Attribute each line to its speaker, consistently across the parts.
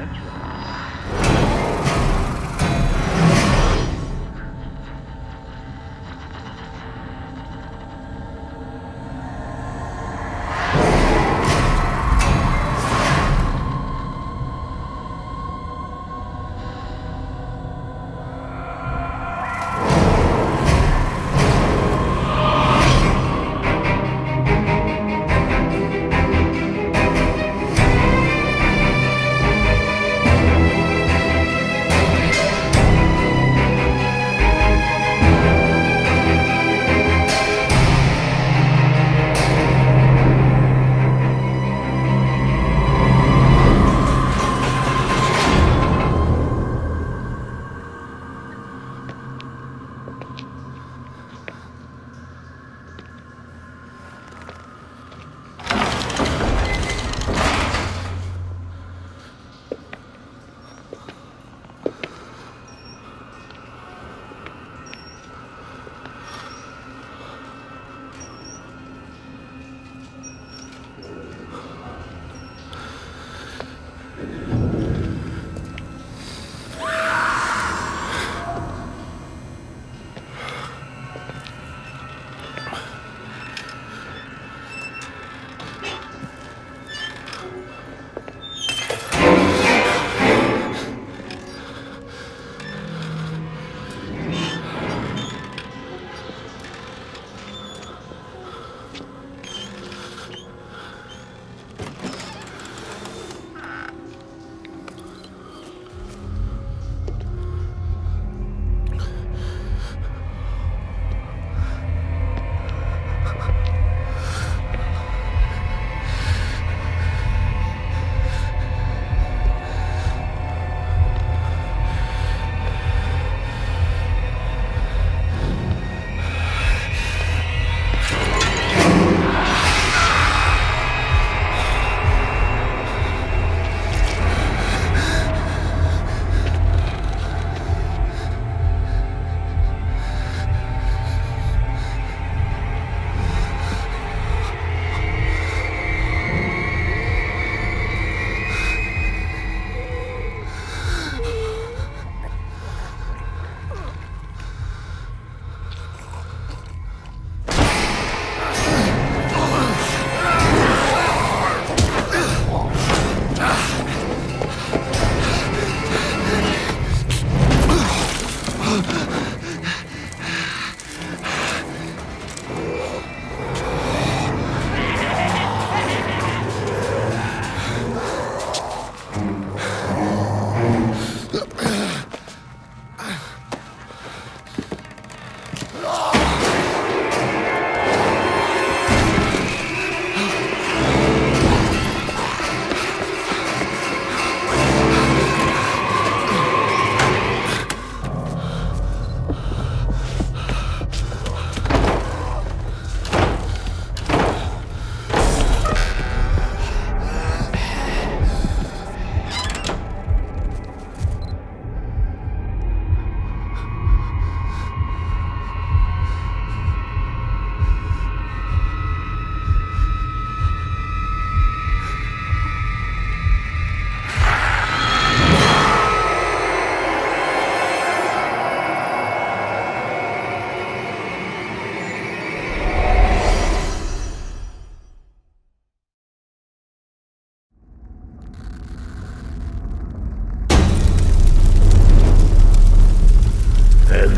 Speaker 1: natural.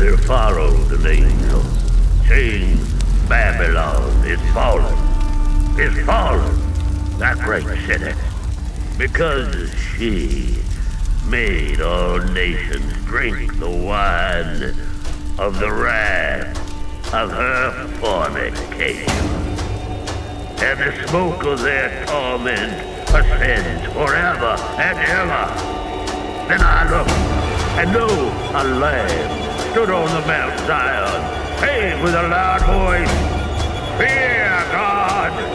Speaker 1: Together followed an angel, saying, Babylon. Is fallen, is fallen, that great city, because she made all nations drink the wine of the wrath of her fornication. And the smoke of their torment ascends forever and ever. Then I look, and lo, a lamb stood on the Mount Zion, saying with a loud voice, Fear God,